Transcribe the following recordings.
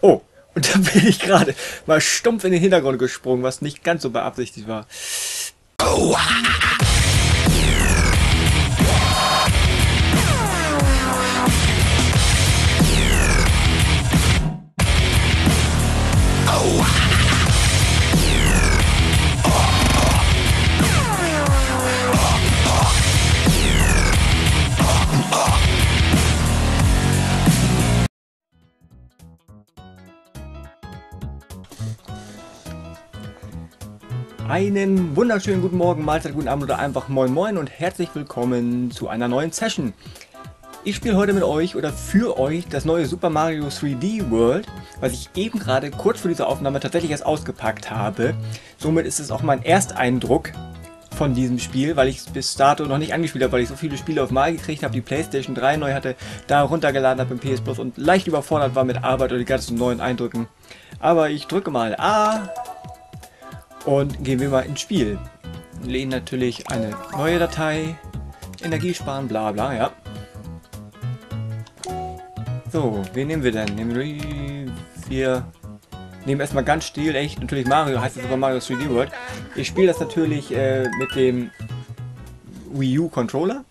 Oh, und da bin ich gerade mal stumpf in den Hintergrund gesprungen, was nicht ganz so beabsichtigt war. Oh. Einen wunderschönen guten Morgen, Mahlzeit, guten Abend oder einfach Moin Moin und herzlich willkommen zu einer neuen Session. Ich spiele heute mit euch oder für euch das neue Super Mario 3D World, was ich eben gerade kurz vor dieser Aufnahme tatsächlich erst ausgepackt habe. Somit ist es auch mein Ersteindruck von diesem Spiel, weil ich es bis dato noch nicht angespielt habe, weil ich so viele Spiele auf Mal gekriegt habe, die Playstation 3 neu hatte, da runtergeladen habe im PS Plus und leicht überfordert war mit Arbeit und die ganzen neuen Eindrücken. Aber ich drücke mal A und gehen wir mal ins Spiel. Lehnen natürlich eine neue Datei. Energie sparen, bla bla, ja. So, wen nehmen wir denn? Nehmen wir, nehmen erstmal ganz still, echt, natürlich Mario, heißt es aber Mario 3D World. Ich spiele das natürlich äh, mit dem Wii U Controller.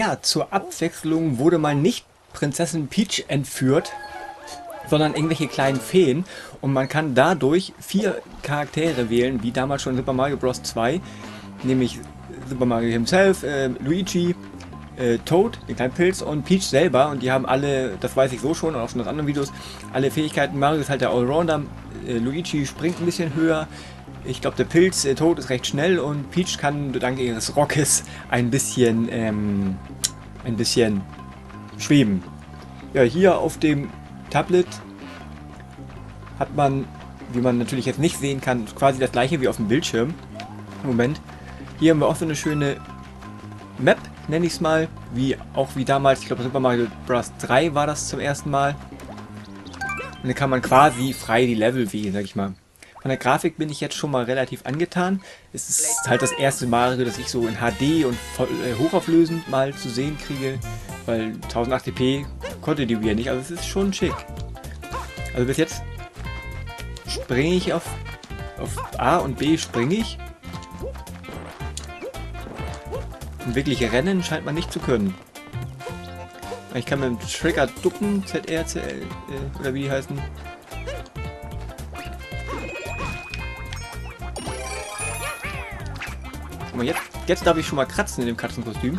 Ja, zur Abwechslung wurde mal nicht Prinzessin Peach entführt, sondern irgendwelche kleinen Feen. Und man kann dadurch vier Charaktere wählen, wie damals schon in Super Mario Bros. 2. Nämlich Super Mario himself, äh, Luigi, äh, Toad, den kleinen Pilz und Peach selber. Und die haben alle, das weiß ich so schon und auch schon aus anderen Videos, alle Fähigkeiten. Mario ist halt der Allrounder. Äh, Luigi springt ein bisschen höher. Ich glaube, der Pilz, der Tod ist recht schnell und Peach kann dank ihres Rockes ein bisschen, ähm, ein bisschen schweben. Ja, hier auf dem Tablet hat man, wie man natürlich jetzt nicht sehen kann, quasi das gleiche wie auf dem Bildschirm. Moment. Hier haben wir auch so eine schöne Map, nenne ich es mal. Wie, auch wie damals, ich glaube Super Mario Bros. 3 war das zum ersten Mal. Und dann kann man quasi frei die Level wählen, sag ich mal. Von der Grafik bin ich jetzt schon mal relativ angetan. Es ist halt das erste Mario, das ich so in HD und voll, äh, hochauflösend mal zu sehen kriege, weil 1080p konnte die Wii nicht, also es ist schon schick. Also bis jetzt springe ich auf, auf A und B springe ich. Und wirklich rennen scheint man nicht zu können. Ich kann mit dem Trigger ducken, ZR, CL, äh, oder wie die heißen. Mal, jetzt, jetzt darf ich schon mal kratzen in dem Katzenkostüm.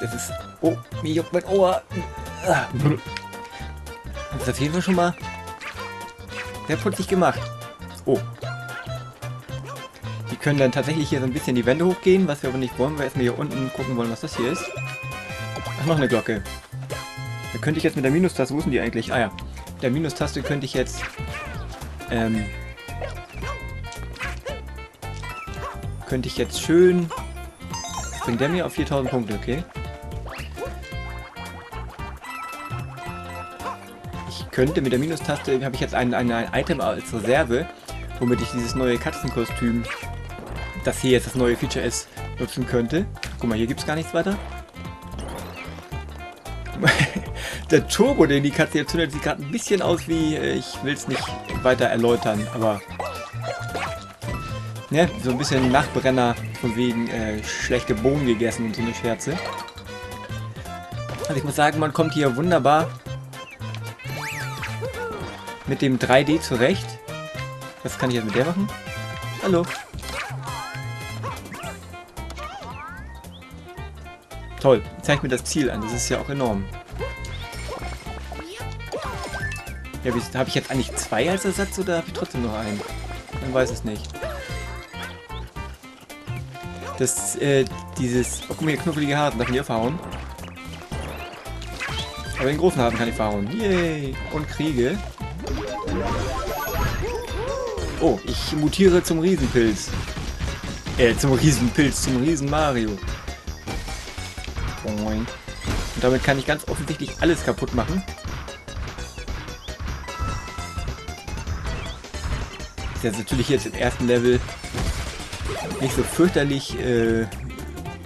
Das ist... Oh, mir juckt mein Ohr. Das jeden Fall schon mal sehr putzig gemacht. Oh. Die können dann tatsächlich hier so ein bisschen die Wände hochgehen, was wir aber nicht wollen, weil wir erstmal hier unten gucken wollen, was das hier ist. Ach, noch eine Glocke. Da könnte ich jetzt mit der Minustaste, wo sind die eigentlich? Ah ja der Minustaste könnte ich jetzt ähm, könnte ich jetzt schön bringt der mir auf 4000 Punkte, okay? Ich könnte mit der Minustaste, habe ich jetzt ein, ein, ein Item als Reserve, womit ich dieses neue Katzenkostüm, das hier jetzt das neue Feature ist, nutzen könnte. Guck mal, hier gibt es gar nichts weiter. der Turbo, den die Katze jetzt zündet, sieht gerade ein bisschen aus wie, äh, ich will es nicht weiter erläutern, aber ne, so ein bisschen Nachbrenner von wegen äh, schlechte Bohnen gegessen und so eine Scherze. Also ich muss sagen, man kommt hier wunderbar mit dem 3D zurecht. Was kann ich jetzt mit der machen? Hallo. Toll, zeigt mir das Ziel an, das ist ja auch enorm. Ja, habe ich jetzt eigentlich zwei als Ersatz oder habe ich trotzdem noch einen? Man weiß es nicht. Das, äh, dieses... Oh, guck mal hier, knuffelige Hasen, darf ich die verhauen? Aber den großen Hasen kann ich verhauen. Yay! Und kriege... Oh, ich mutiere zum Riesenpilz. Äh, zum Riesenpilz, zum Riesen-Mario. Und damit kann ich ganz offensichtlich alles kaputt machen. Ist natürlich jetzt im ersten Level nicht so fürchterlich äh,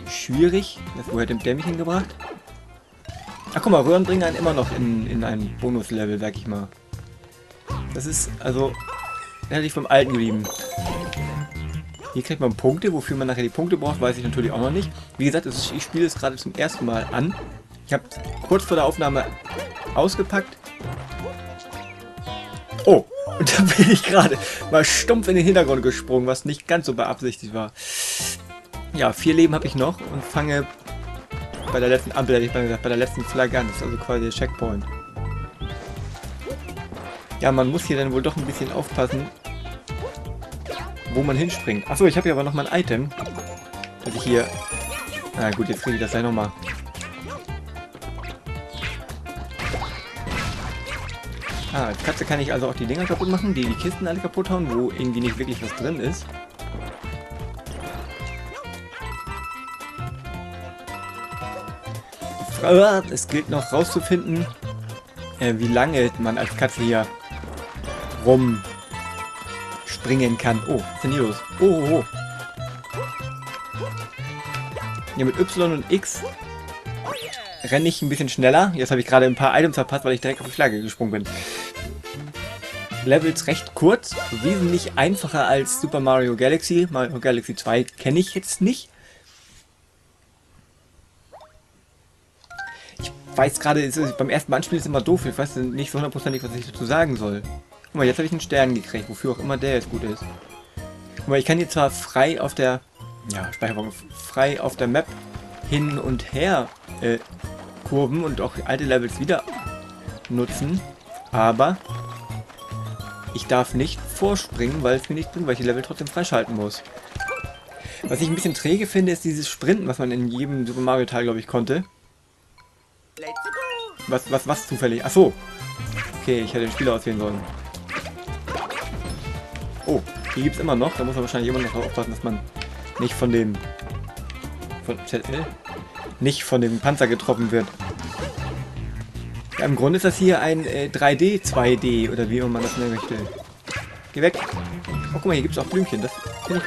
schwierig. Das, wo hätte der mich hingebracht? Ach guck mal, Röhren bringen einen immer noch in, in ein Bonuslevel, sag ich mal. Das ist, also, hätte ich vom Alten geblieben. Hier kriegt man Punkte, wofür man nachher die Punkte braucht, weiß ich natürlich auch noch nicht. Wie gesagt, ich spiele es gerade zum ersten Mal an. Ich habe kurz vor der Aufnahme ausgepackt. Oh, und da bin ich gerade mal stumpf in den Hintergrund gesprungen, was nicht ganz so beabsichtigt war. Ja, vier Leben habe ich noch und fange bei der letzten Ampel, hätte ich mal gesagt, bei der letzten Flagge an. Das ist also quasi der Checkpoint. Ja, man muss hier dann wohl doch ein bisschen aufpassen, wo man hinspringt. Achso, ich habe hier aber noch mal ein Item, dass ich hier... Na gut, jetzt kriege ich das gleich nochmal. Ah, als Katze kann ich also auch die Dinger kaputt machen, die die Kisten alle kaputt hauen, wo irgendwie nicht wirklich was drin ist. Es gilt noch rauszufinden, äh, wie lange man als Katze hier rumspringen kann. Oh, was ist denn hier los? Oh, oh, oh. Ja, mit Y und X renne ich ein bisschen schneller. Jetzt habe ich gerade ein paar Items verpasst, weil ich direkt auf die Flagge gesprungen bin. Levels recht kurz, wesentlich einfacher als Super Mario Galaxy. Mario Galaxy 2 kenne ich jetzt nicht. Ich weiß gerade, beim ersten Mal anspielen ist immer doof. Ich weiß nicht so hundertprozentig, was ich dazu sagen soll. Guck mal, jetzt habe ich einen Stern gekriegt, wofür auch immer der jetzt gut ist. Guck mal, ich kann hier zwar frei auf der... Ja, Speicherung. Frei auf der Map hin und her äh, kurven und auch alte Levels wieder nutzen. Aber ich darf nicht vorspringen, weil es mir nicht bringt, weil ich die Level trotzdem freischalten muss. Was ich ein bisschen träge finde, ist dieses Sprinten, was man in jedem Super Mario Teil, glaube ich, konnte. Was, was, was zufällig? Ach so. Okay, ich hätte den Spieler auswählen sollen. Oh, die gibt es immer noch. Da muss man wahrscheinlich immer noch aufpassen, dass man nicht von dem... Von ZL? Nicht von dem Panzer getroffen wird. Ja, Im Grunde ist das hier ein äh, 3D, 2D oder wie man das nennen möchte. Geh weg. Oh, guck mal, hier gibt es auch Blümchen. Das ich.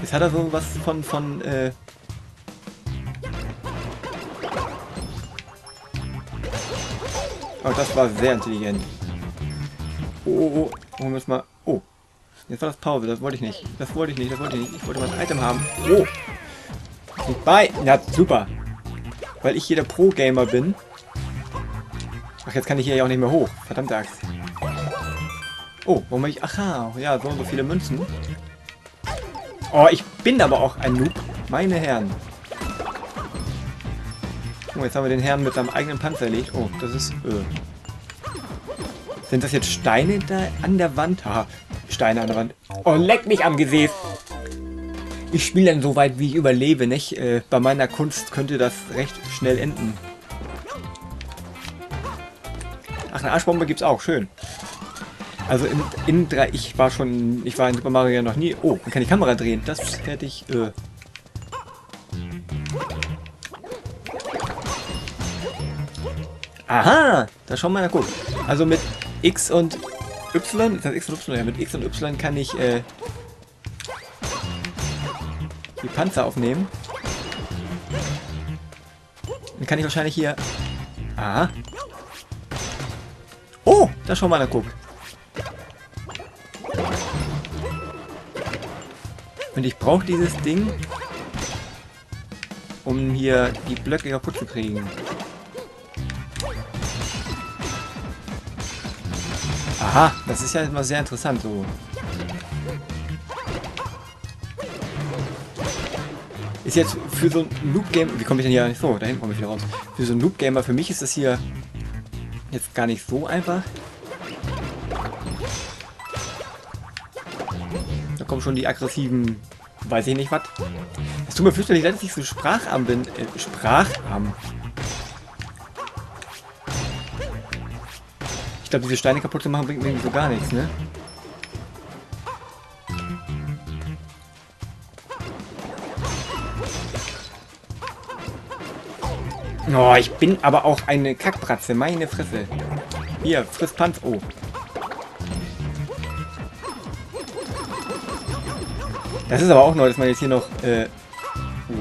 Jetzt hat er so was von, von, äh... Oh, das war sehr intelligent. Oh, oh, oh. Holen wir es mal. Oh. Jetzt war das Pause. Das wollte ich nicht. Das wollte ich nicht. Das wollte ich nicht. Ich wollte mal ein Item haben. Oh. Bei. Ja, super. Weil ich hier der Pro-Gamer bin, Ach, jetzt kann ich hier ja auch nicht mehr hoch. Verdammte Axt. Oh, warum ich... Aha, ja, so und so viele Münzen. Oh, ich bin aber auch ein Noob. Meine Herren. Oh, jetzt haben wir den Herrn mit seinem eigenen Panzer erlegt. Oh, das ist... Äh. Sind das jetzt Steine da an der Wand? Haha, Steine an der Wand. Oh, leck mich am Gesäß. Ich spiele dann so weit, wie ich überlebe, nicht? Äh, bei meiner Kunst könnte das recht schnell enden. Ach, eine Arschbombe gibt's auch. Schön. Also in, in drei, ich war schon, ich war in Super Mario ja noch nie. Oh, man kann die Kamera drehen. Das hätte ich, äh, Aha, da schauen wir mal gucken. Also mit X und Y, ist das X und Y? Ja, mit X und Y kann ich äh, die Panzer aufnehmen. Dann kann ich wahrscheinlich hier... Aha. Oh, da wir mal gucken. Und ich brauche dieses Ding, um hier die Blöcke kaputt zu kriegen. Aha, das ist ja immer sehr interessant so. Ist jetzt für so ein Loop-Gamer... Wie komme ich denn hier so? Da hinten komme ich wieder raus. Für so ein Loop-Gamer, für mich ist das hier jetzt gar nicht so einfach. Da kommen schon die aggressiven... Weiß ich nicht was. Es tut mir fürchterlich leid, dass ich so spracharm bin. Äh, spracharm. Glaube, diese Steine kaputt zu machen, bringt mir so gar nichts, ne? Oh, ich bin aber auch eine Kackbratze. Meine Fresse. Hier, friss Panz. Oh. Das ist aber auch neu, dass man jetzt hier noch... Äh,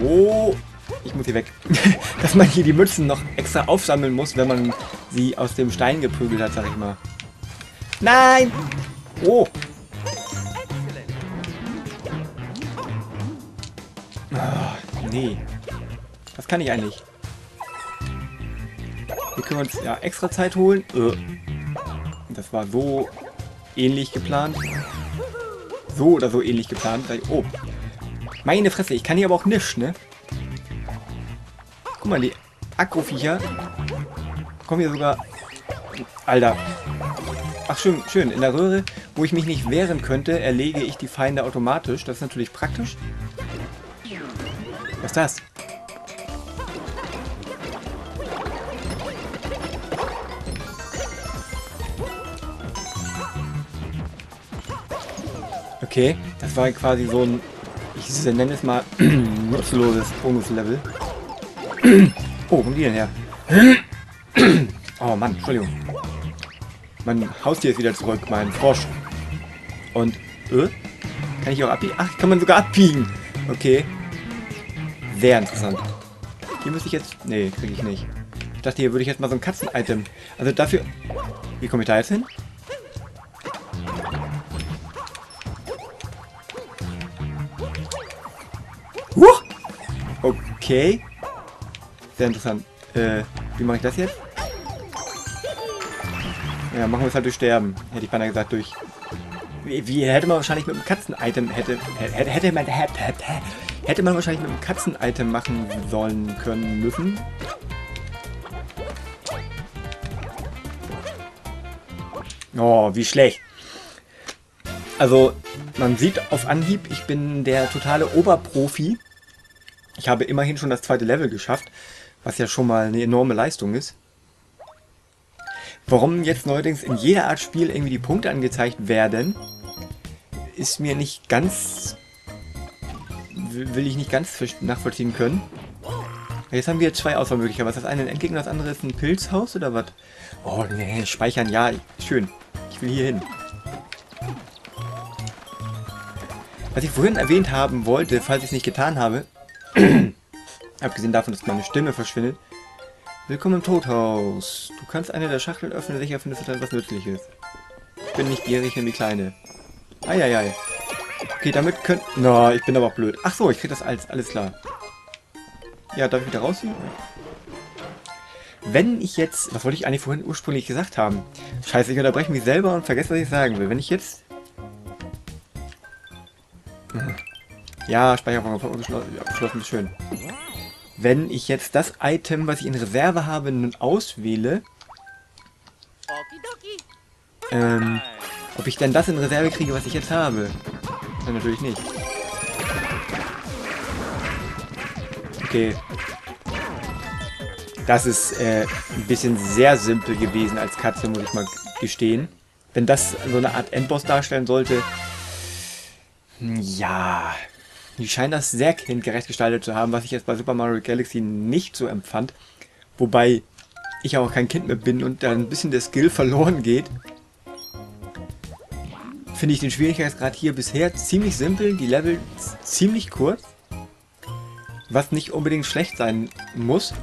oh, ich muss hier weg. dass man hier die Mützen noch extra aufsammeln muss, wenn man sie aus dem Stein geprügelt hat, sag ich mal. Nein! Oh! Oh, nee. Was kann ich eigentlich? Hier können wir uns ja extra Zeit holen. Äh. Das war so ähnlich geplant. So oder so ähnlich geplant. Oh. Meine Fresse, ich kann hier aber auch nichts, ne? Guck mal, die Akroviecher kommen hier sogar... Alter. Ach, schön, schön. In der Röhre, wo ich mich nicht wehren könnte, erlege ich die Feinde automatisch. Das ist natürlich praktisch. Was ist das? Okay, das war quasi so ein, ich nenne es mal, nutzloses Bonuslevel. oh, wo kommen die denn her? oh Mann, Entschuldigung. Mein Haustier ist wieder zurück, mein Frosch. Und, äh? Kann ich auch abbiegen? Ach, kann man sogar abbiegen. Okay. Sehr interessant. Hier müsste ich jetzt... Nee, kriege ich nicht. Ich dachte, hier würde ich jetzt mal so ein Katzen-Item... Also dafür... Wie komme ich da jetzt hin? Huch! Okay. Sehr interessant. Äh, wie mache ich das jetzt? Ja, machen wir es halt durch Sterben. Hätte ich beinahe gesagt, durch... Wie, wie hätte man wahrscheinlich mit einem Katzen-Item... Hätte, hätte, hätte, man, hätte, hätte man wahrscheinlich mit einem Katzen-Item machen sollen können müssen. Oh, wie schlecht. Also, man sieht auf Anhieb, ich bin der totale Oberprofi. Ich habe immerhin schon das zweite Level geschafft, was ja schon mal eine enorme Leistung ist. Warum jetzt neuerdings in jeder Art Spiel irgendwie die Punkte angezeigt werden, ist mir nicht ganz... will ich nicht ganz nachvollziehen können. Jetzt haben wir zwei Auswahlmöglichkeiten. Was ist das eine? Ein Endgegner, das andere ist ein Pilzhaus oder was? Oh, nee, speichern, ja, schön. Ich will hier hin. Was ich vorhin erwähnt haben wollte, falls ich es nicht getan habe, abgesehen davon, dass meine Stimme verschwindet, Willkommen im Todhaus. Du kannst eine der Schachteln öffnen, sicher findest du dann was Nützliches. Ich bin nicht gierig wie kleine. Eieiei. Okay, damit könnt... Na, no, ich bin aber auch blöd. Ach so, ich krieg das alles, alles klar. Ja, darf ich wieder rausziehen? Wenn ich jetzt... Was wollte ich eigentlich vorhin ursprünglich gesagt haben? Scheiße, ich unterbreche mich selber und vergesse, was ich sagen will. Wenn ich jetzt Ja, Speicherung abgeschlossen ist schön. Wenn ich jetzt das Item, was ich in Reserve habe, nun auswähle, ähm, ob ich denn das in Reserve kriege, was ich jetzt habe? Dann natürlich nicht. Okay. Das ist äh, ein bisschen sehr simpel gewesen als Katze, muss ich mal gestehen. Wenn das so eine Art Endboss darstellen sollte, ja, Die scheinen das sehr kindgerecht gestaltet zu haben, was ich jetzt bei Super Mario Galaxy nicht so empfand. Wobei ich auch kein Kind mehr bin und da ein bisschen der Skill verloren geht. Finde ich den Schwierigkeitsgrad hier bisher ziemlich simpel, die Level ziemlich kurz. Was nicht unbedingt schlecht sein muss.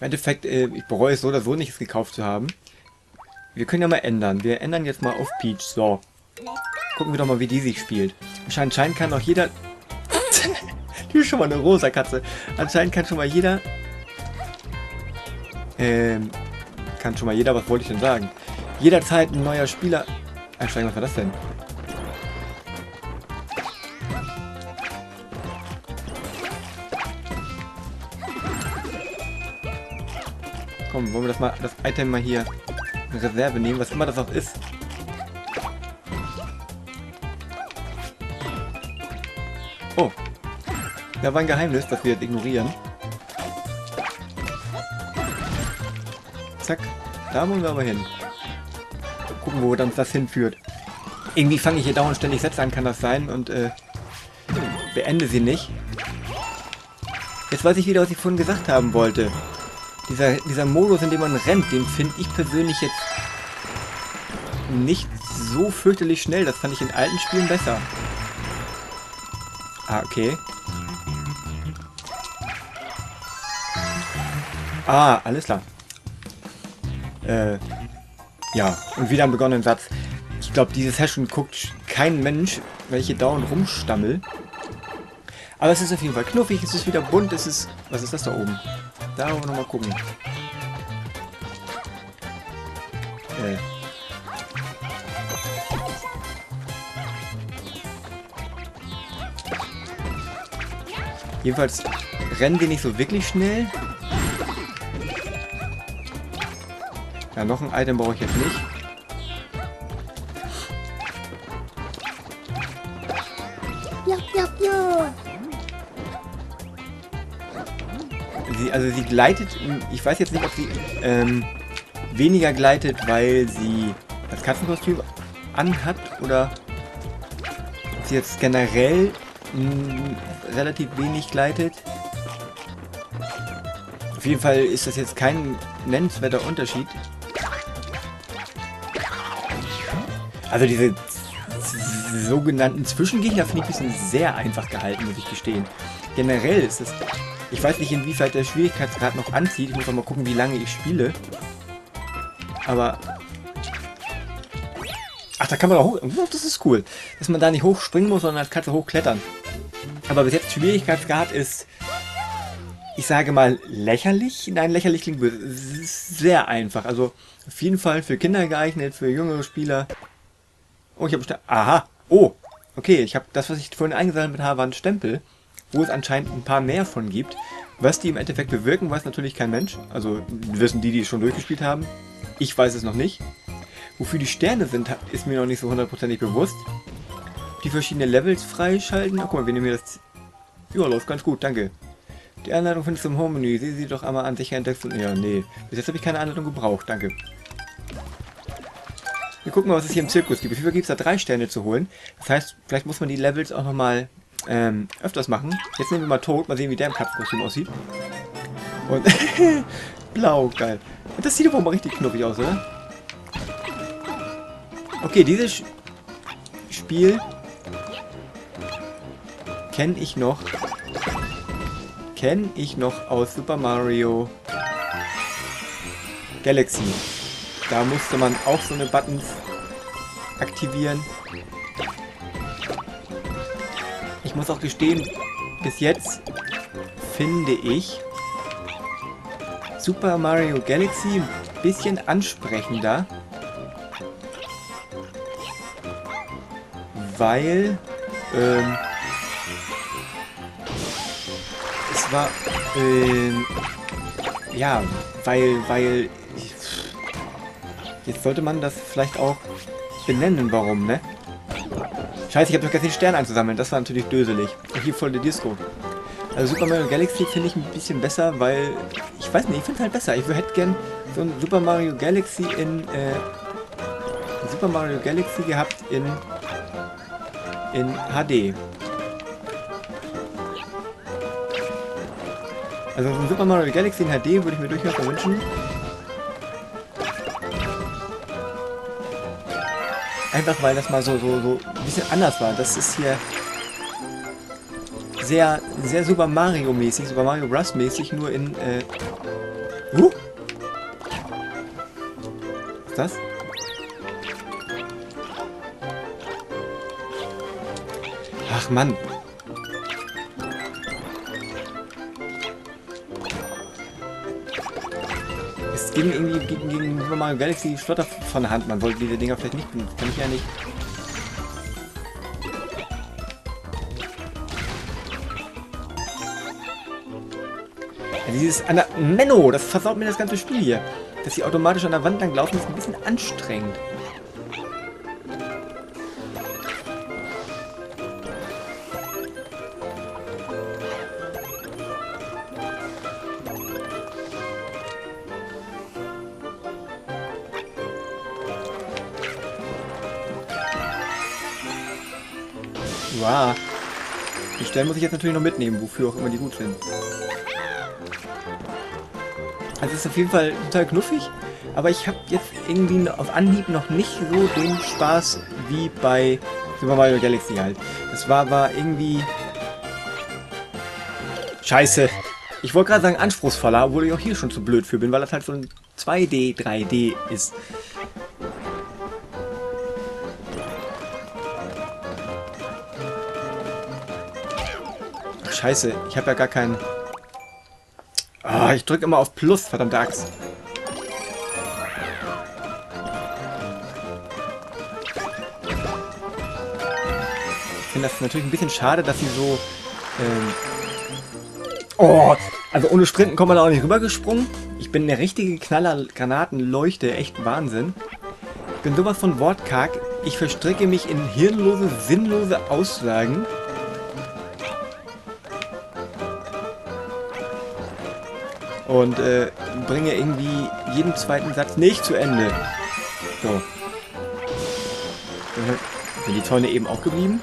Im Endeffekt, äh, ich bereue es so oder so nicht, es gekauft zu haben. Wir können ja mal ändern. Wir ändern jetzt mal auf Peach. So. Gucken wir doch mal, wie die sich spielt. Anscheinend kann auch jeder... die ist schon mal eine rosa Katze. Anscheinend kann schon mal jeder... Ähm... Kann schon mal jeder... Was wollte ich denn sagen? Jederzeit ein neuer Spieler... Einsteigen, was war das denn? Komm, wollen wir das mal, das Item mal hier in Reserve nehmen, was immer das auch ist. Oh. Da war ein Geheimnis, das wir jetzt ignorieren. Zack. Da wollen wir aber hin. Gucken, wo dann das hinführt. Irgendwie fange ich hier dauernd ständig Sätze an, kann das sein, und äh, beende sie nicht. Jetzt weiß ich wieder, was ich vorhin gesagt haben wollte. Dieser, dieser Modus, in dem man rennt, den finde ich persönlich jetzt nicht so fürchterlich schnell. Das fand ich in alten Spielen besser. Ah, okay. Ah, alles klar. Äh, ja, und wieder ein begonnenen Satz. Ich glaube, dieses Session guckt kein Mensch, welche dauernd rumstammel. Aber es ist auf jeden Fall knuffig, es ist wieder bunt, es ist... Was ist das da oben? Da wollen wir nochmal gucken. Jedenfalls rennen die nicht so wirklich schnell. Ja, noch ein Item brauche ich jetzt nicht. Ja, ja, ja. Sie, also sie gleitet, ich weiß jetzt nicht, ob sie ähm, weniger gleitet, weil sie das Katzenkostüm anhat oder ob sie jetzt generell mh, relativ wenig gleitet. Auf jeden Fall ist das jetzt kein nennenswerter Unterschied. Also diese sogenannten Zwischengegner finde ich ein bisschen sehr einfach gehalten, muss ich gestehen. Generell ist es ich weiß nicht, inwieweit der Schwierigkeitsgrad noch anzieht. Ich muss auch mal gucken, wie lange ich spiele. Aber... Ach, da kann man auch hoch... Das ist cool. Dass man da nicht hochspringen muss, sondern als Katze hochklettern. Aber bis jetzt Schwierigkeitsgrad ist... Ich sage mal lächerlich. Nein, lächerlich klingt sehr einfach. Also auf jeden Fall für Kinder geeignet, für jüngere Spieler. Oh, ich habe... Aha. Oh. Okay, ich habe das, was ich vorhin eingesammelt habe, war ein Stempel wo es anscheinend ein paar mehr von gibt. Was die im Endeffekt bewirken, weiß natürlich kein Mensch. Also wissen die, die es schon durchgespielt haben. Ich weiß es noch nicht. Wofür die Sterne sind, ist mir noch nicht so hundertprozentig bewusst. Die verschiedenen Levels freischalten. Oh, guck mal, wir nehmen hier das... Ja, läuft ganz gut, danke. Die Anleitung findest du im Home-Menü. Sieh sie doch einmal an, sicher entdeckst und... Ja, nee. Bis jetzt habe ich keine Anleitung gebraucht, danke. Wir gucken mal, was es hier im Zirkus gibt. Wie viel gibt es da? Drei Sterne zu holen. Das heißt, vielleicht muss man die Levels auch nochmal ähm, öfters machen. Jetzt nehmen wir mal Tod, mal sehen, wie der im Katzenkostüm aussieht. Und blau, geil. Und das sieht aber mal richtig knuffig aus, oder? Okay, dieses Spiel kenne ich noch. Kenne ich noch aus Super Mario Galaxy. Da musste man auch so eine Buttons aktivieren. Ich muss auch gestehen, bis jetzt finde ich Super Mario Galaxy ein bisschen ansprechender. Weil ähm, war ähm, ja, weil, weil jetzt sollte man das vielleicht auch benennen, warum, ne? Scheiße, ich habe noch ganz den Stern einzusammeln. Das war natürlich döselig. Hier voll die Disco. Also Super Mario Galaxy finde ich ein bisschen besser, weil... Ich weiß nicht, ich finde es halt besser. Ich hätte gern so ein Super Mario Galaxy in... Äh, Super Mario Galaxy gehabt in... in HD. Also so ein Super Mario Galaxy in HD würde ich mir durchaus wünschen. Einfach weil das mal so, so, so ein bisschen anders war. Das ist hier sehr, sehr Super Mario mäßig, Super Mario Bros. mäßig, nur in, äh... Uh! Was ist das? Ach Mann. Ging irgendwie gegen, gegen Mario Galaxy flotter von der Hand. Man wollte diese Dinger vielleicht nicht. Kann ich ja nicht. Ja, dieses an der Menno, das versaut mir das ganze Spiel hier. Dass sie automatisch an der Wand lang laufen, ist ein bisschen anstrengend. Wow. Die Stellen muss ich jetzt natürlich noch mitnehmen, wofür auch immer die gut sind. Also es ist auf jeden Fall total knuffig, aber ich habe jetzt irgendwie auf Anhieb noch nicht so den Spaß wie bei Super Mario Galaxy halt. Das war, war irgendwie... Scheiße. Ich wollte gerade sagen anspruchsvoller, obwohl ich auch hier schon zu blöd für bin, weil das halt so ein 2D, 3D ist. Scheiße, ich habe ja gar keinen... Ah, ich drücke immer auf Plus, verdammte Axt. Ich finde das natürlich ein bisschen schade, dass sie so... Ähm oh, also ohne Sprinten kommt man da auch nicht rübergesprungen. Ich bin eine richtige Knaller Granatenleuchte, echt Wahnsinn. Ich bin sowas von wortkarg. Ich verstricke mich in hirnlose, sinnlose Aussagen. Und äh, bringe irgendwie jeden zweiten Satz nicht zu Ende. So. Sind die Zäune eben auch geblieben?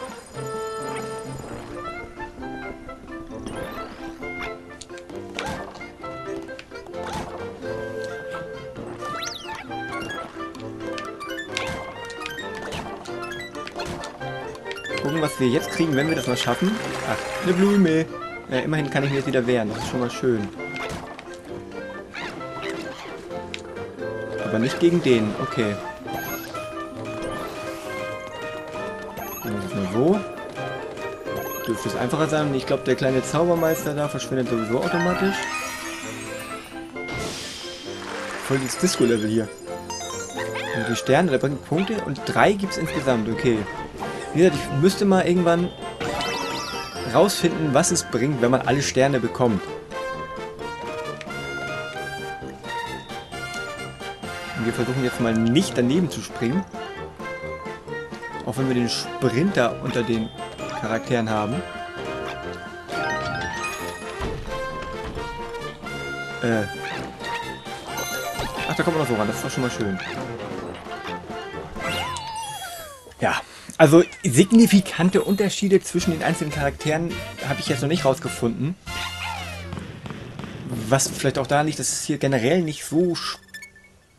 Gucken, was wir jetzt kriegen, wenn wir das mal schaffen. Ach, eine Blume. Ja, immerhin kann ich mich jetzt wieder wehren. Das ist schon mal schön. Nicht gegen den. Okay. Dann ist nur so. Dürfte es einfacher sein. Ich glaube, der kleine Zaubermeister da verschwindet sowieso automatisch. Voll das Disco-Level hier. Und die Sterne, der bringt Punkte und drei gibt es insgesamt. Okay. Wie gesagt, ich müsste mal irgendwann rausfinden, was es bringt, wenn man alle Sterne bekommt. Und wir versuchen jetzt mal nicht daneben zu springen. Auch wenn wir den Sprinter unter den Charakteren haben. Äh. Ach, da kommt man noch so ran. Das ist doch schon mal schön. Ja, also signifikante Unterschiede zwischen den einzelnen Charakteren habe ich jetzt noch nicht rausgefunden. Was vielleicht auch daran liegt, dass es hier generell nicht so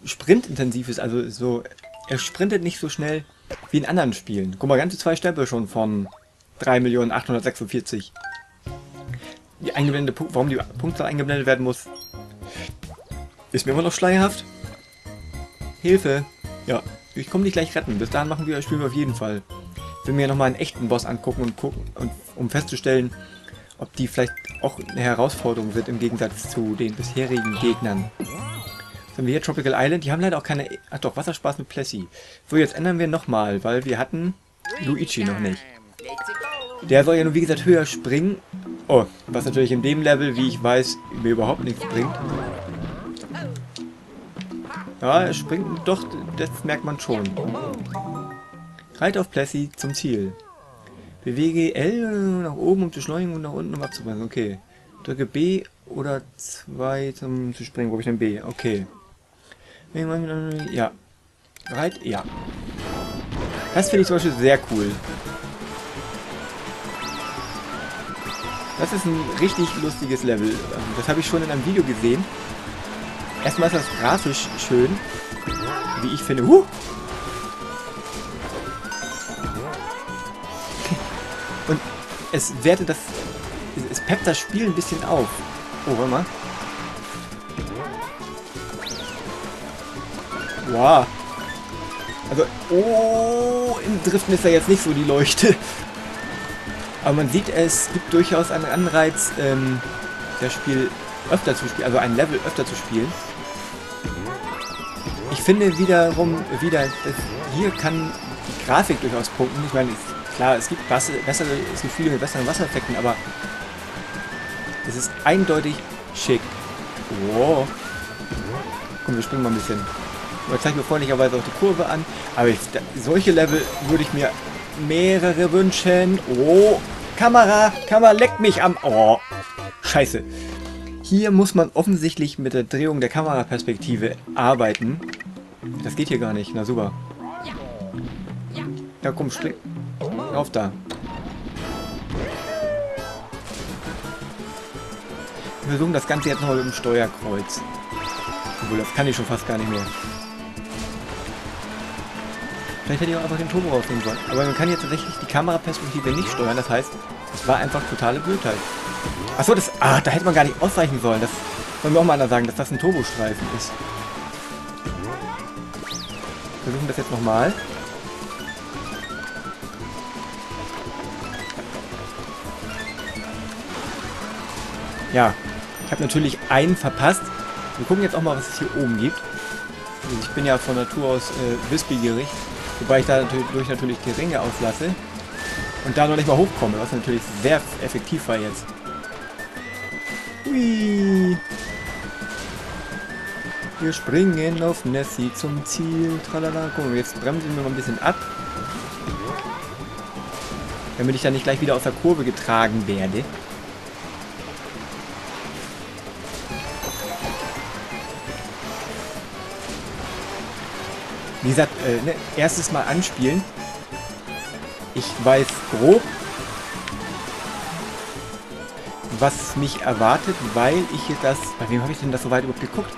sprintintensiv ist. Also so, er sprintet nicht so schnell wie in anderen Spielen. Guck mal, ganze zwei Stempel schon von 3.846. Die eingeblendete Punkt, warum die Punktzahl eingeblendet werden muss, ist mir immer noch schleierhaft. Hilfe! Ja, ich komme dich gleich retten. Bis dahin machen wir das Spiel auf jeden Fall. Ich will mir nochmal einen echten Boss angucken und gucken, und, um festzustellen, ob die vielleicht auch eine Herausforderung sind im Gegensatz zu den bisherigen Gegnern. Haben wir hier? Tropical Island. Die haben leider auch keine... Ach doch, Wasserspaß mit Plessy. So, jetzt ändern wir nochmal, weil wir hatten Luigi noch nicht. Der soll ja nur, wie gesagt, höher springen. Oh, was natürlich in dem Level, wie ich weiß, mir überhaupt nichts bringt. Ja, er springt doch, das merkt man schon. Reit auf Plessy zum Ziel. Bewege L nach oben, um zu schleunigen und nach unten, um abzubremsen. Okay. Drücke B oder 2 zum zu springen. Wo habe ich denn B? Okay. Ja. Reit? Ja. Das finde ich zum Beispiel sehr cool. Das ist ein richtig lustiges Level. Ähm, Das habe ich schon in einem Video gesehen. Erstmal ist das grafisch schön. Wie ich finde. Huh! Und es wertet das... Es peppt das Spiel ein bisschen auf. Oh, warte mal. Wow. Also, oh, im Driften ist er jetzt nicht so die Leuchte. Aber man sieht, es gibt durchaus einen Anreiz, ähm, das Spiel öfter zu spielen, also ein Level öfter zu spielen. Ich finde wiederum, wieder, hier kann die Grafik durchaus punkten. Ich meine, klar, es gibt bessere, es gibt Spiele mit besseren Wassereffekten, aber es ist eindeutig schick. Wow. Komm, wir springen mal ein bisschen. Ich zeige mir freundlicherweise auch die Kurve an. Aber ich, solche Level würde ich mir mehrere wünschen. Oh, Kamera, Kamera, leck mich am... Oh, scheiße. Hier muss man offensichtlich mit der Drehung der Kameraperspektive arbeiten. Das geht hier gar nicht. Na super. Ja, komm, spring. Auf da. Wir versuchen das Ganze jetzt noch dem Steuerkreuz. Obwohl, das kann ich schon fast gar nicht mehr. Vielleicht hätte ich auch einfach den Turbo rausnehmen sollen. Aber man kann jetzt tatsächlich die Kameraperspektive nicht steuern. Das heißt, es war einfach totale Blödheit. Achso, das... Ah, da hätte man gar nicht ausweichen sollen. Das soll mir auch mal einer sagen, dass das ein Turbostreifen ist. Versuchen das jetzt nochmal. Ja, ich habe natürlich einen verpasst. Wir gucken jetzt auch mal, was es hier oben gibt. Ich bin ja von Natur aus äh, wissbegierig, wobei ich da natürlich, natürlich die Ringe auslasse und da noch nicht mal hochkomme, was natürlich sehr effektiv war jetzt. Hui. Wir springen auf Nessie zum Ziel. Tralala. Guck mal, jetzt bremsen wir mal ein bisschen ab. Damit ich dann nicht gleich wieder aus der Kurve getragen werde. Wie gesagt, äh, ne, erstes Mal anspielen. Ich weiß grob, was mich erwartet, weil ich das... Bei wem habe ich denn das so weit überhaupt geguckt?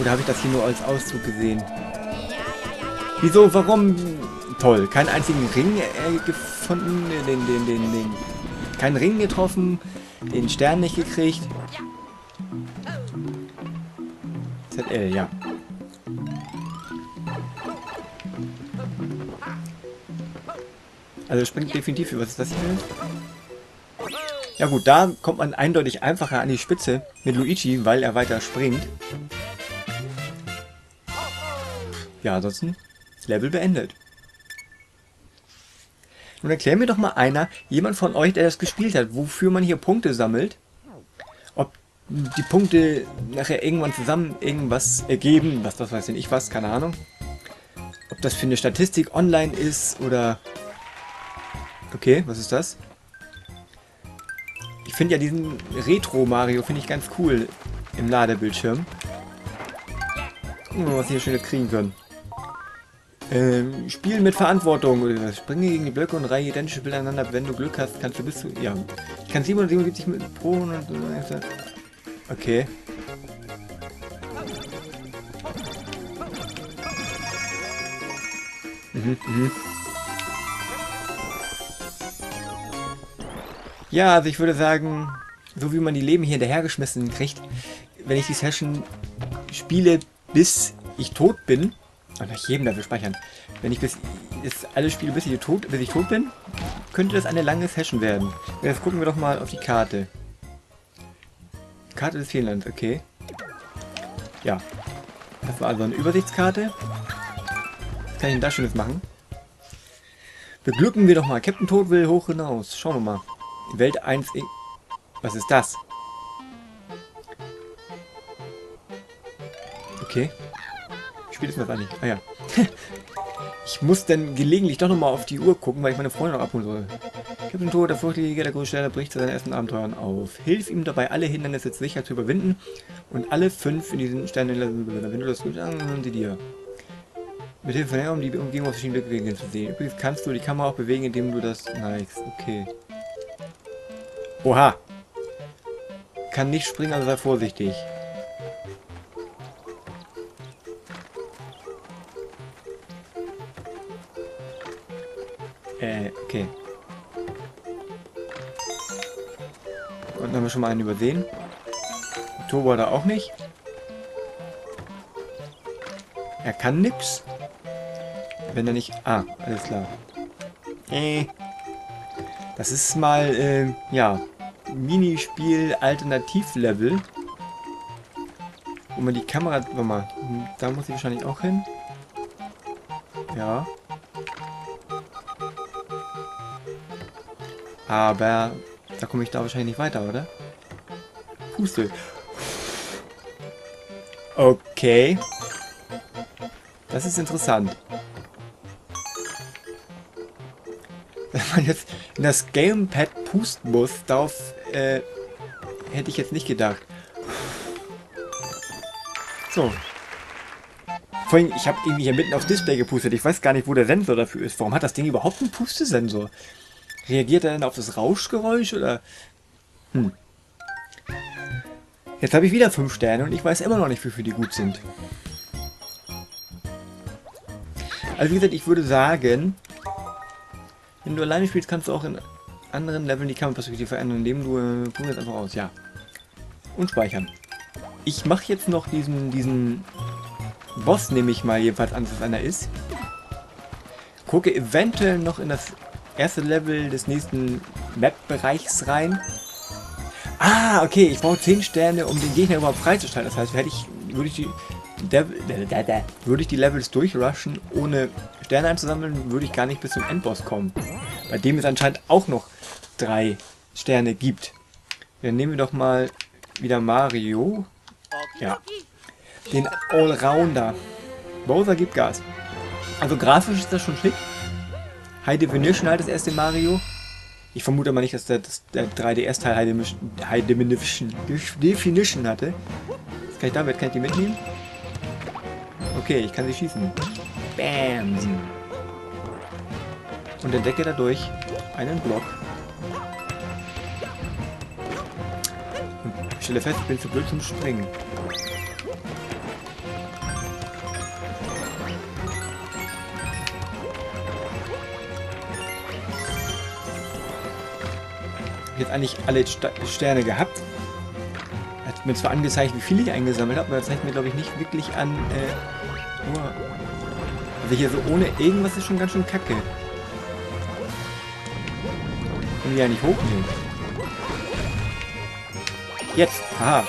Oder habe ich das hier nur als Auszug gesehen? Wieso, warum? Toll, keinen einzigen Ring äh, gefunden, den, den, den, den, keinen Ring getroffen, den Stern nicht gekriegt. ZL, ja. Also springt definitiv für. Was ist das hier? Ja gut, da kommt man eindeutig einfacher an die Spitze mit Luigi, weil er weiter springt. Ja, ansonsten Level beendet. Nun erklär mir doch mal einer, jemand von euch, der das gespielt hat, wofür man hier Punkte sammelt. Ob die Punkte nachher irgendwann zusammen irgendwas ergeben, was das weiß denn ich was, keine Ahnung. Ob das für eine Statistik online ist oder... Okay, was ist das? Ich finde ja diesen Retro-Mario, finde ich ganz cool im Ladebildschirm. Gucken wir mal, was wir hier Schönes kriegen können. Ähm, Spielen mit Verantwortung. Springe gegen die Blöcke und reihe identische Bilder aneinander. Wenn du Glück hast, kannst du bis zu... Ja. Ich kann 777 mit pro... und- Okay. Mhm, mhm. Ja, also ich würde sagen, so wie man die Leben hier hinterhergeschmissen kriegt, wenn ich die Session spiele, bis ich tot bin, und nach jedem Level speichern, wenn ich bis ist alle Spiele, bis ich, tot, bis ich tot bin, könnte das eine lange Session werden. Jetzt gucken wir doch mal auf die Karte. Karte des Feenlands, okay. Ja. Das war also eine Übersichtskarte. Was kann ich denn da Schönes machen? Beglücken wir doch mal. Captain Tod will hoch hinaus. Schauen wir mal. Welt 1 in... Was ist das? Okay. Spiel ist mir das nicht. Ah ja. ich muss dann gelegentlich doch nochmal auf die Uhr gucken, weil ich meine Freunde noch abholen soll. Captain Tod, der Fluchtjäger der Großstädter, bricht zu seinen ersten Abenteuern auf. Hilf ihm dabei, alle Hindernisse sicher zu überwinden und alle fünf in diesen Sternen Wenn du das gut sie dir. Mit Hilfe von um die Umgebung aus verschiedenen Blickwinkeln zu sehen. Übrigens kannst du die Kamera auch bewegen, indem du das neigst. Okay. Oha. Kann nicht springen, also sei vorsichtig. Äh, okay. Und dann haben wir schon mal einen übersehen. Turbo hat er auch nicht. Er kann nix. Wenn er nicht... Ah, alles klar. Äh. Das ist mal, äh, ja, Minispiel Alternativlevel. Wo man die Kamera... Warte mal, da muss ich wahrscheinlich auch hin. Ja. Aber da komme ich da wahrscheinlich nicht weiter, oder? Puste. Okay. Das ist interessant. Wenn man jetzt in das Gamepad pusten muss, darauf äh, hätte ich jetzt nicht gedacht. So. Vorhin, ich habe irgendwie hier mitten aufs Display gepustet. Ich weiß gar nicht, wo der Sensor dafür ist. Warum hat das Ding überhaupt einen Pustesensor? Reagiert er denn auf das Rauschgeräusch oder... Hm. Jetzt habe ich wieder 5 Sterne und ich weiß immer noch nicht, wie viel die gut sind. Also wie gesagt, ich würde sagen, wenn du alleine spielst, kannst du auch in anderen Leveln die Kameraperspektive verändern, indem du... Äh, jetzt einfach aus, ja. Und speichern. Ich mache jetzt noch diesen, diesen Boss, nehme ich mal jedenfalls an, dass es einer ist. Gucke eventuell noch in das erste Level des nächsten Map-Bereichs rein. Ah, okay, ich brauche 10 Sterne, um den Gegner überhaupt freizuschalten. Das heißt, hätte ich, würde ich die würde ich die Levels durchrushen, ohne Sterne einzusammeln, würde ich gar nicht bis zum Endboss kommen. Bei dem es anscheinend auch noch drei Sterne gibt. Dann nehmen wir doch mal wieder Mario. Ja. Den Allrounder. Bowser gibt Gas. Also grafisch ist das schon schick. High Definition halt das erste Mario. Ich vermute mal nicht, dass der, dass der 3DS-Teil High, High Definition, Definition hatte. Was kann ich damit? Kann ich die mitnehmen? Okay, ich kann sie schießen. Bam! Und entdecke dadurch einen Block. Und stelle fest, ich bin zu blöd zum Springen. jetzt eigentlich alle St Sterne gehabt. Hat mir zwar angezeigt, wie viele ich eingesammelt habe, aber das zeigt mir, glaube ich, nicht wirklich an, äh, nur... Also hier so ohne irgendwas ist schon ganz schön kacke. Und ja nicht hochnehmen. Jetzt! Aha!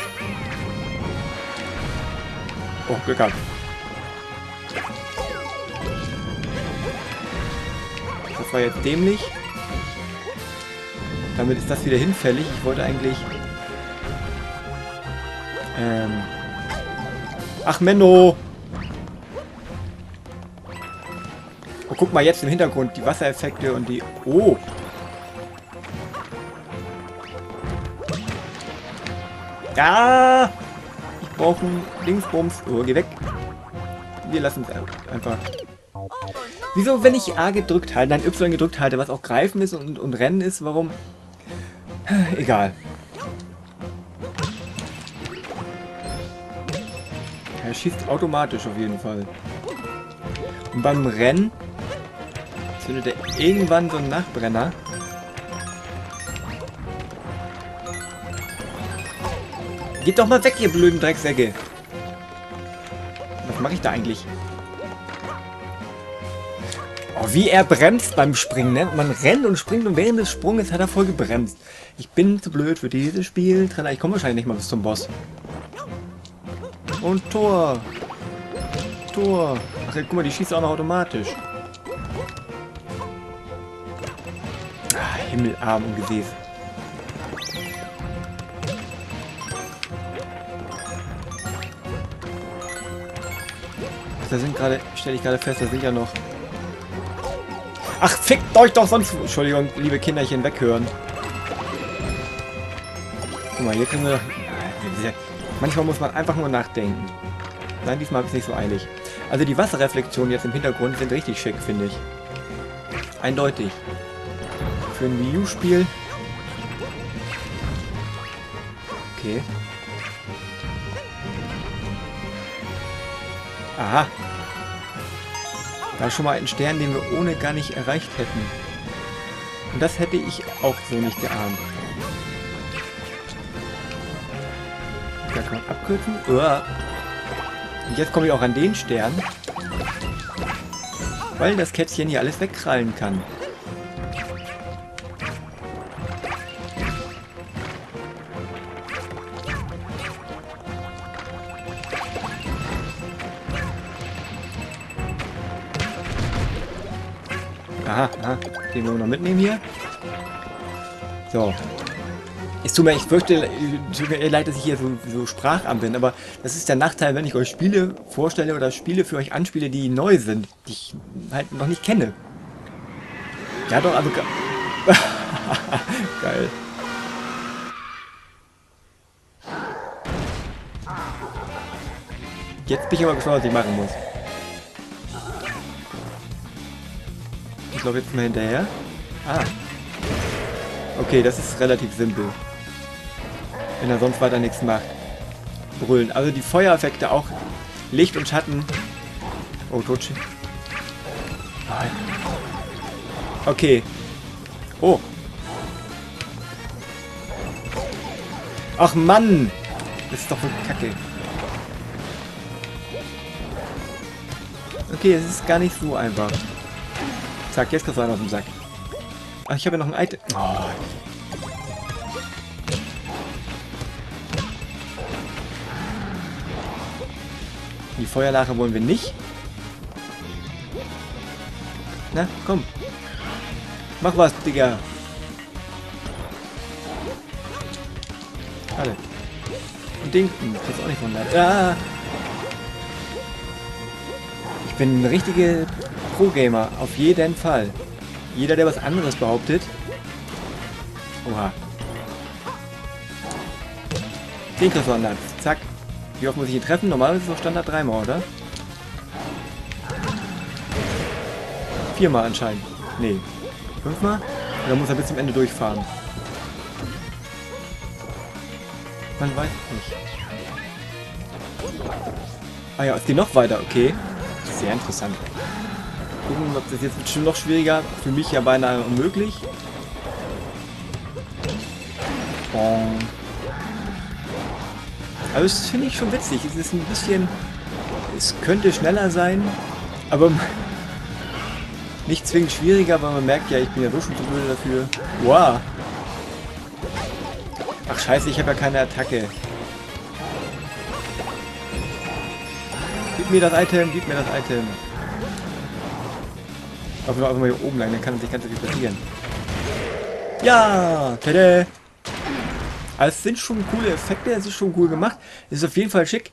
Oh, Glück gehabt. Das war jetzt dämlich. Damit ist das wieder hinfällig. Ich wollte eigentlich... Ähm... Ach, Menno! Oh, guck mal jetzt im Hintergrund. Die Wassereffekte und die... Oh! Ja! Ich brauche einen Dingsbums. Oh, geh weg. Wir lassen es einfach. Wieso, wenn ich A gedrückt halte, dann Y gedrückt halte, was auch Greifen ist und, und Rennen ist, warum Egal. Er schießt automatisch auf jeden Fall. Und beim Rennen zündet er irgendwann so einen Nachbrenner. Geht doch mal weg, ihr blöden Drecksäcke. Was mache ich da eigentlich? Oh, wie er bremst beim Springen, ne? Man rennt und springt und während des Sprunges hat er voll gebremst. Ich bin zu blöd für dieses Spiel. Ich komme wahrscheinlich nicht mal bis zum Boss. Und Tor. Tor. Ach, guck mal, die schießt auch noch automatisch. Ah, Himmelarm und Gesäß. Da sind gerade, stelle ich gerade fest, da sind ja noch Ach, fickt euch doch sonst... Entschuldigung, liebe Kinderchen, weghören. Guck mal, hier können wir. Manchmal muss man einfach nur nachdenken. Nein, diesmal ist es nicht so eilig. Also die Wasserreflexionen jetzt im Hintergrund sind richtig schick, finde ich. Eindeutig. Für ein Wii U-Spiel Okay. Aha. Da schon mal ein Stern, den wir ohne gar nicht erreicht hätten. Und das hätte ich auch so nicht geahnt. Da kann man abkürzen. Und jetzt komme ich auch an den Stern. Weil das Kätzchen hier alles wegkrallen kann. Den wollen wir noch mitnehmen hier. So. Es tut mir, ich fürchte, tut mir leid, dass ich hier so, so spracharm bin, aber das ist der Nachteil, wenn ich euch Spiele vorstelle oder Spiele für euch anspiele, die neu sind, die ich halt noch nicht kenne. Ja doch, also... ge- Geil. Jetzt bin ich aber gespannt, was ich machen muss. Laufe jetzt mal hinterher. Ah. Okay, das ist relativ simpel. Wenn er sonst weiter nichts macht. Brüllen. Also die Feuereffekte auch. Licht und Schatten. Oh, Totschi. Nein. Okay. Oh. Ach Mann. Das ist doch so kacke. Okay, es ist gar nicht so einfach. Zack, jetzt kriegst du einen auf den Sack. Ach, ich habe ja noch ein Item. Oh. Die Feuerlache wollen wir nicht. Na, komm. Mach was, Digga. Schade. Und den hm, kriegst du auch nicht von da. Ah. Ich bin ein richtiger Pro-Gamer. Auf jeden Fall. Jeder, der was anderes behauptet. Oha. Den kriegst du an Land. Zack. Wie oft muss ich ihn treffen? Normalerweise ist es doch Standard dreimal, oder? Viermal anscheinend. Nee. Fünfmal? Oder muss er bis zum Ende durchfahren? Man weiß nicht. Ah ja, es geht noch weiter, okay. Sehr interessant. Gucken, ob das jetzt bestimmt noch schwieriger. Für mich ja beinahe unmöglich. Bong. Aber das finde ich schon witzig. Es ist ein bisschen... Es könnte schneller sein, aber nicht zwingend schwieriger, weil man merkt ja, ich bin ja so schon zu blöd dafür. Wow. Ach scheiße, ich habe ja keine Attacke. Gib mir das Item, gib mir das Item. Auf einfach mal hier oben lang, dann kann sich ganz viel passieren. Ja, tada! Also es sind schon coole Effekte, es ist schon cool gemacht. Es ist auf jeden Fall schick.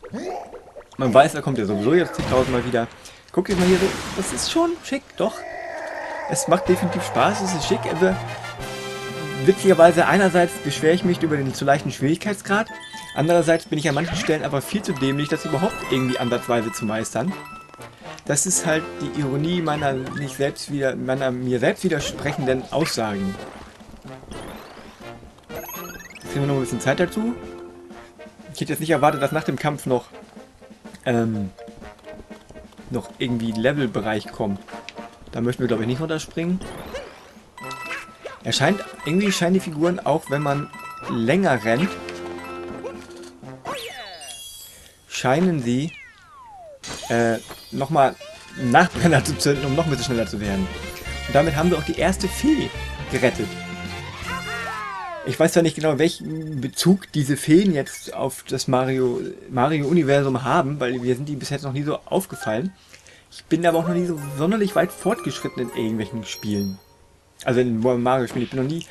Man weiß, er kommt ja sowieso jetzt 10.000 Mal wieder. Guck jetzt mal hier so, das ist schon schick, doch. Es macht definitiv Spaß, es ist schick, aber witzigerweise einerseits beschwere ich mich über den zu leichten Schwierigkeitsgrad, andererseits bin ich an manchen Stellen aber viel zu dämlich, das überhaupt irgendwie ansatzweise zu meistern. Das ist halt die Ironie meiner nicht selbst wieder, meiner mir selbst widersprechenden Aussagen. Jetzt kriegen wir noch ein bisschen Zeit dazu. Ich hätte jetzt nicht erwartet, dass nach dem Kampf noch ähm, noch irgendwie Levelbereich kommt. Da möchten wir glaube ich nicht runterspringen. Er scheint, irgendwie scheinen die Figuren auch, wenn man länger rennt, scheinen sie äh, nochmal einen Nachbrenner zu zünden, um noch ein bisschen schneller zu werden. Und damit haben wir auch die erste Fee gerettet. Ich weiß zwar nicht genau, welchen Bezug diese Feen jetzt auf das Mario Mario haben, weil wir sind die bis jetzt noch nie so aufgefallen. Ich bin aber auch noch nie so sonderlich weit fortgeschritten in irgendwelchen Spielen. Also in Mario Spielen. Ich bin noch nie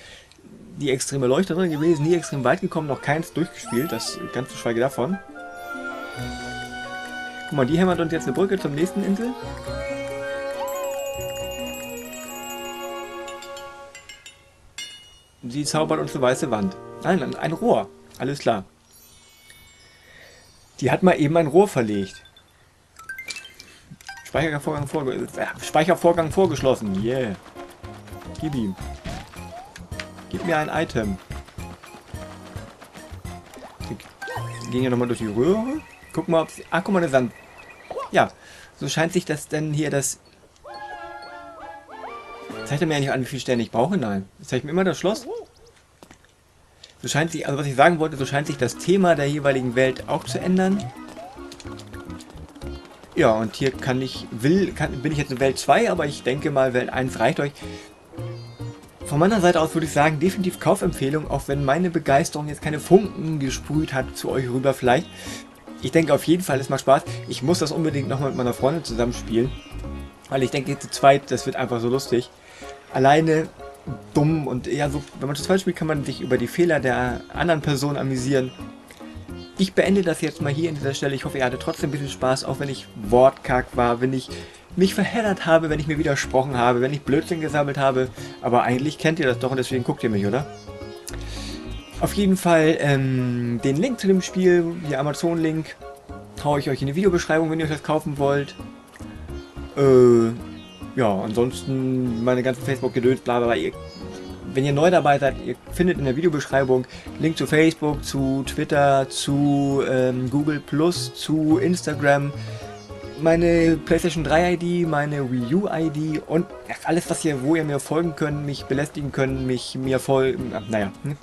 die extreme Leuchterin gewesen, nie extrem weit gekommen, noch keins durchgespielt. Das ganz zu schweige davon. Guck mal, die hämmert uns jetzt eine Brücke zum nächsten Insel. Sie zaubert uns eine weiße Wand. Nein, ein, Rohr. Alles klar. Die hat mal eben ein Rohr verlegt. Speichervorgang, vorge äh, Speichervorgang vorgeschlossen. Yeah. Gib ihm. Gib mir ein Item. gehen hier nochmal durch die Röhre. Guck mal, ob. Ah, guck mal, eine Sand... Ja, so scheint sich das denn hier das... Zeigt er mir eigentlich an, wie viele Sterne ich brauche? Nein. Zeigt mir immer das Schloss? So scheint sich, also was ich sagen wollte, so scheint sich das Thema der jeweiligen Welt auch zu ändern. Ja, und hier kann ich, will, kann, bin ich jetzt in Welt 2, aber ich denke mal, Welt 1 reicht euch. Von meiner Seite aus würde ich sagen, definitiv Kaufempfehlung, auch wenn meine Begeisterung jetzt keine Funken gesprüht hat zu euch rüber vielleicht. Ich denke auf jeden Fall, es macht Spaß. Ich muss das unbedingt nochmal mit meiner Freundin zusammenspielen. Weil ich denke, zu zweit, das wird einfach so lustig. Alleine dumm und ja, so, wenn man zu zweit spielt, kann man sich über die Fehler der anderen Person amüsieren. Ich beende das jetzt mal hier an dieser Stelle. Ich hoffe, ihr hattet trotzdem ein bisschen Spaß, auch wenn ich wortkarg war, wenn ich mich verheddert habe, wenn ich mir widersprochen habe, wenn ich Blödsinn gesammelt habe. Aber eigentlich kennt ihr das doch und deswegen guckt ihr mich, oder? Auf jeden Fall ähm, den Link zu dem Spiel, der Amazon-Link, haue ich euch in die Videobeschreibung, wenn ihr euch das kaufen wollt. Äh, ja, ansonsten meine ganzen Facebook-Gedöns, bla bla bla. Ihr, wenn ihr neu dabei seid, ihr findet in der Videobeschreibung Link zu Facebook, zu Twitter, zu ähm, Google Plus, zu Instagram, meine PlayStation 3 ID, meine Wii U ID und alles, was ihr, wo ihr mir folgen könnt, mich belästigen könnt, mich mir folgen, naja. Ne?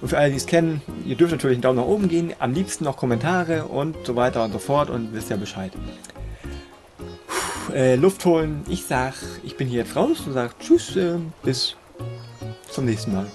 Und für alle, die es kennen, ihr dürft natürlich einen Daumen nach oben gehen, am liebsten noch Kommentare und so weiter und so fort und wisst ja Bescheid. Puh, äh, Luft holen, ich sag, ich bin hier jetzt raus und sag Tschüss, äh, bis zum nächsten Mal.